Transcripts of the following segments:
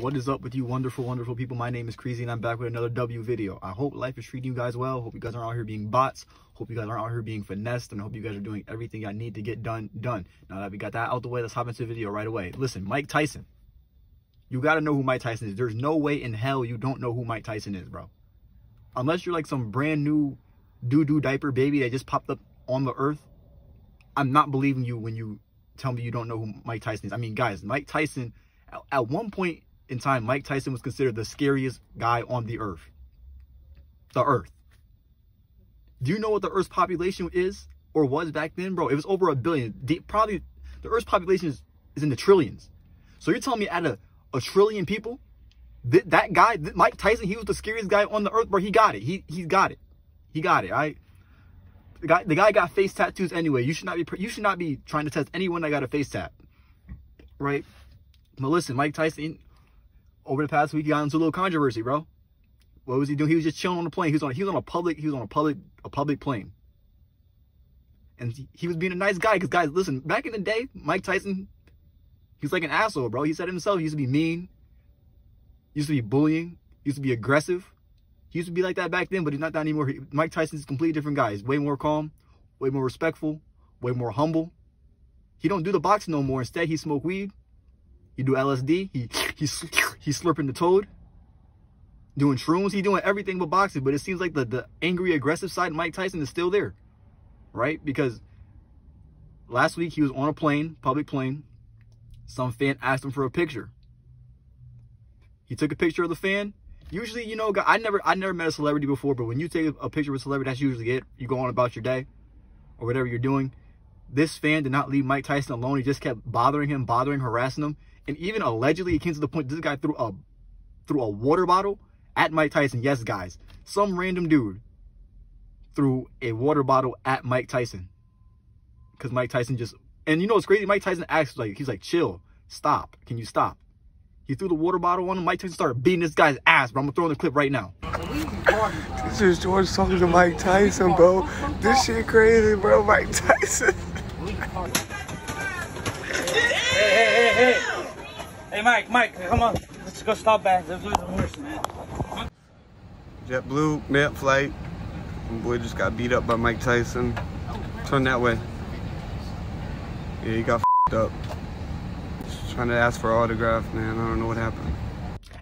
What is up with you wonderful, wonderful people? My name is Kreezy and I'm back with another W video. I hope life is treating you guys well. Hope you guys aren't out here being bots. Hope you guys aren't out here being finessed and I hope you guys are doing everything I need to get done, done. Now that we got that out the way, let's hop into the video right away. Listen, Mike Tyson. You got to know who Mike Tyson is. There's no way in hell you don't know who Mike Tyson is, bro. Unless you're like some brand new doo-doo diaper baby that just popped up on the earth. I'm not believing you when you tell me you don't know who Mike Tyson is. I mean, guys, Mike Tyson, at one point in time, Mike Tyson was considered the scariest guy on the earth. The earth. Do you know what the earth's population is or was back then, bro? It was over a billion. Probably the earth's population is, is in the trillions. So you're telling me out of a trillion people, th that guy, th Mike Tyson, he was the scariest guy on the earth, bro. He got it. He he got it. He got it. I the guy the guy got face tattoos anyway. You should not be you should not be trying to test anyone that got a face tat. Right? But listen, Mike Tyson over the past week he got into a little controversy, bro. What was he doing? He was just chilling on the plane. He was on he was on a public he was on a public a public plane. And he was being a nice guy because guys, listen, back in the day, Mike Tyson, he's like an asshole, bro. He said himself, he used to be mean, used to be bullying, used to be aggressive. He used to be like that back then, but he's not that anymore. He, Mike Tyson's a completely different guy. He's way more calm, way more respectful, way more humble. He don't do the boxing no more. Instead, he smoke weed. He do LSD. He he's he's slurping the toad. Doing shrooms. He doing everything but boxing. But it seems like the the angry, aggressive side of Mike Tyson is still there, right? Because last week he was on a plane, public plane. Some fan asked him for a picture. He took a picture of the fan usually, you know, I never, I never met a celebrity before, but when you take a picture with a celebrity, that's usually it. You go on about your day or whatever you're doing. This fan did not leave Mike Tyson alone. He just kept bothering him, bothering, harassing him. And even allegedly, it came to the point this guy threw a, threw a water bottle at Mike Tyson. Yes, guys, some random dude threw a water bottle at Mike Tyson. Because Mike Tyson just, and you know what's crazy? Mike Tyson asked, like, he's like, chill, stop. Can you stop? He threw the water bottle on him. Mike Tyson started beating this guy's ass, bro. I'm gonna throw in the clip right now. This is George talking to Mike Tyson, bro. This shit crazy, bro. Mike Tyson. Mike, Mike, come on. Let's go stop back. Let's do some horse, man. JetBlue, net flight. My boy just got beat up by Mike Tyson. Turn that way. Yeah, he got up. Trying to ask for autograph, man. I don't know what happened.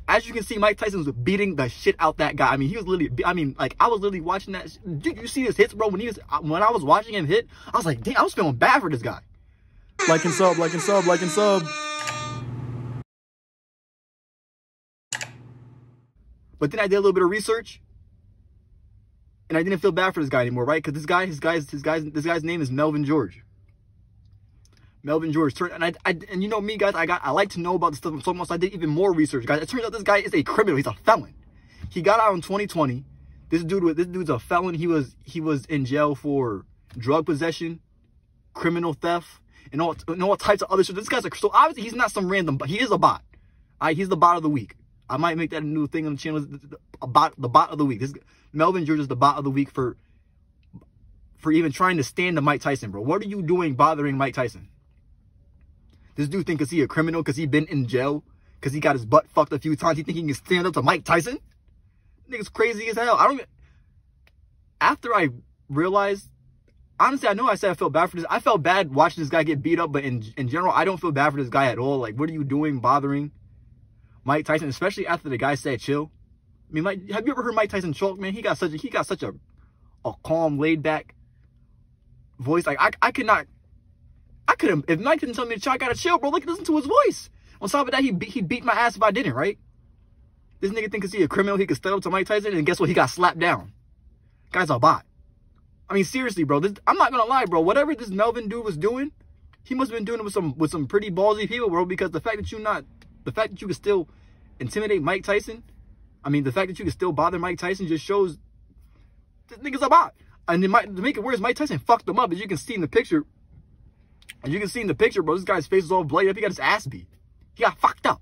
As you can see, Mike Tyson was beating the shit out that guy. I mean, he was literally, I mean, like, I was literally watching that. Did you see his hits, bro? When he was, uh, when I was watching him hit, I was like, damn, I was feeling bad for this guy. Like and sub, like and sub, like and sub. But then I did a little bit of research. And I didn't feel bad for this guy anymore, right? Because this guy, his guy's, his guy's, this guy's name is Melvin George. Melvin George. Turn and I, I, and you know me, guys. I got I like to know about the stuff so much. I did even more research, guys. It turns out this guy is a criminal. He's a felon. He got out in 2020. This dude, this dude's a felon. He was he was in jail for drug possession, criminal theft, and all and all types of other shit. This guy's a so obviously he's not some random, but he is a bot. All right, he's the bot of the week. I might make that a new thing on the channel. A bot, the bot of the week. This Melvin George is the bot of the week for for even trying to stand to Mike Tyson, bro. What are you doing bothering Mike Tyson? This dude think cause he a criminal, cause he been in jail, cause he got his butt fucked a few times, he think he can stand up to Mike Tyson? Nigga's crazy as hell. I don't even, after I realized, honestly, I know I said I felt bad for this. I felt bad watching this guy get beat up, but in, in general, I don't feel bad for this guy at all. Like, what are you doing bothering Mike Tyson, especially after the guy said chill? I mean, Mike, have you ever heard Mike Tyson talk, man? He got such a, he got such a, a calm, laid back voice. Like, I, I could not I could have, if Mike didn't tell me to chill, I gotta chill, bro. Like, listen to his voice. On top of that, he beat, he beat my ass if I didn't, right? This nigga think he a criminal, he could step up to Mike Tyson, and guess what? He got slapped down. Guy's a bot. I mean, seriously, bro. This, I'm not gonna lie, bro. Whatever this Melvin dude was doing, he must have been doing it with some with some pretty ballsy people, bro. Because the fact that you not, the fact that you can still intimidate Mike Tyson, I mean, the fact that you can still bother Mike Tyson just shows this nigga's a bot. And it might, to make it worse, Mike Tyson fucked him up, as you can see in the picture. as you can see in the picture, bro, this guy's face is all bloody up. He got his ass beat. He got fucked up.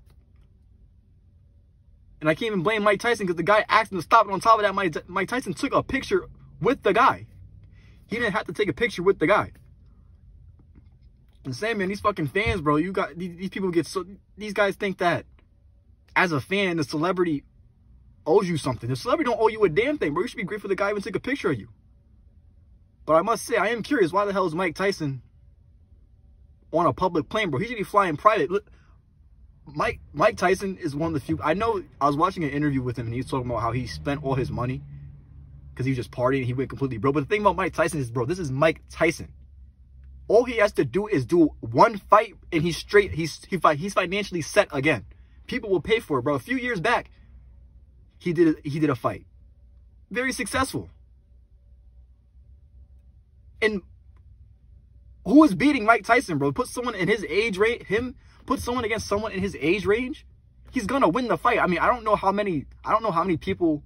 And I can't even blame Mike Tyson because the guy asked him to stop. And on top of that, Mike, Mike Tyson took a picture with the guy. He didn't have to take a picture with the guy. And same man, these fucking fans, bro, you got these, these people get so these guys think that as a fan, the celebrity owes you something. The celebrity don't owe you a damn thing, bro. You should be grateful the guy even took a picture of you. But I must say, I am curious, why the hell is Mike Tyson on a public plane, bro? He should be flying private. Look, Mike Mike Tyson is one of the few. I know I was watching an interview with him and he was talking about how he spent all his money because he was just partying. He went completely broke. But the thing about Mike Tyson is, bro, this is Mike Tyson. All he has to do is do one fight and he's straight. He's he fight. He's financially set again. People will pay for it, bro. A few years back, he did he did a fight, very successful. And who is beating Mike Tyson, bro? Put someone in his age rate, him put someone against someone in his age range, he's gonna win the fight. I mean, I don't know how many, I don't know how many people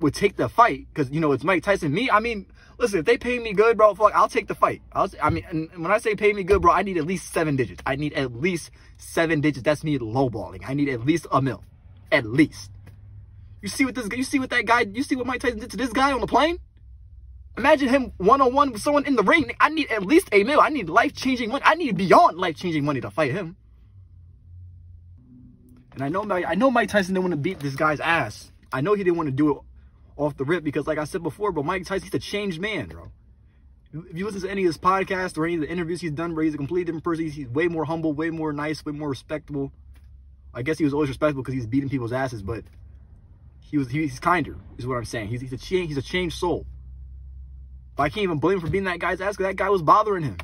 would take the fight because you know it's Mike Tyson. Me, I mean, listen, if they pay me good, bro, fuck, I'll take the fight. I'll, I mean, when I say pay me good, bro, I need at least seven digits. I need at least seven digits. That's me lowballing. I need at least a mil, at least. You see what this? You see what that guy? You see what Mike Tyson did to this guy on the plane? Imagine him one on one with someone in the ring. I need at least a mil. I need life changing money. I need beyond life changing money to fight him. And I know I know Mike Tyson didn't want to beat this guy's ass. I know he didn't want to do it off the rip because, like I said before, bro, Mike Tyson, he's a changed man, bro. If you listen to any of his podcasts or any of the interviews he's done, bro, he's a completely different person. He's, way more humble, way more nice, way more respectable. I guess he was always respectable because he's beating people's asses, but he was he's kinder, is what I'm saying. He's, he's a change, he's a changed soul. But I can't even blame him for being that guy's ass because that guy was bothering him.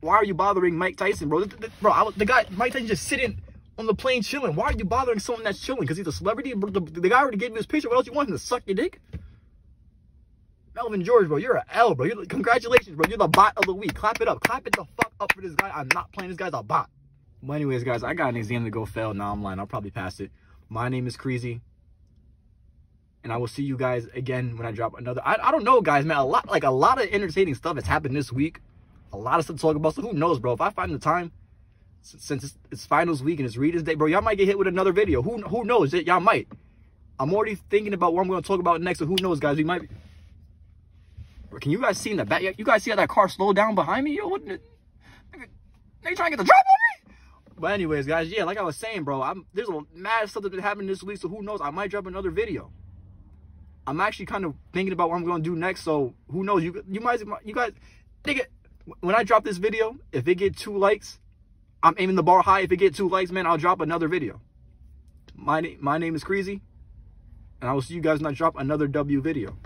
Why are you bothering Mike Tyson, bro? The, the, bro, I, the guy, Mike Tyson just sitting on the plane chilling. Why are you bothering someone that's chilling? Because he's a celebrity? The, the, guy already gave you his picture. What else you want him to suck your dick? Melvin George, bro, you're an L, bro. You're, congratulations, bro. You're the bot of the week. Clap it up. Clap it the fuck up for this guy. I'm not playing. This guy's a bot. But anyways, guys, I got an exam to go fail. Now I'm lying. I'll probably pass it. My name is Kreezy and I will see you guys again when I drop another. I, I don't know, guys, man. A lot, like a lot of entertaining stuff has happened this week. A lot of stuff to talk about. So who knows, bro? If I find the time, since it's, it's finals week and it's readers day, bro, y'all might get hit with another video. Who who knows? Y'all might. I'm already thinking about what I'm going to talk about next. So who knows, guys? We might. Can you guys see in the back? You guys see how that car slowed down behind me? Yo, what? They trying to get the drop on me? But anyways, guys, yeah, like I was saying, bro, I'm there's a mad stuff that's been happening this week. So who knows? I might drop another video. I'm actually kind of thinking about what I'm going to do next. So who knows? You you might you guys it when I drop this video, if it get two likes, I'm aiming the bar high. If it get two likes, man, I'll drop another video. My name my name is Kreezy, and I will see you guys when I drop another W video.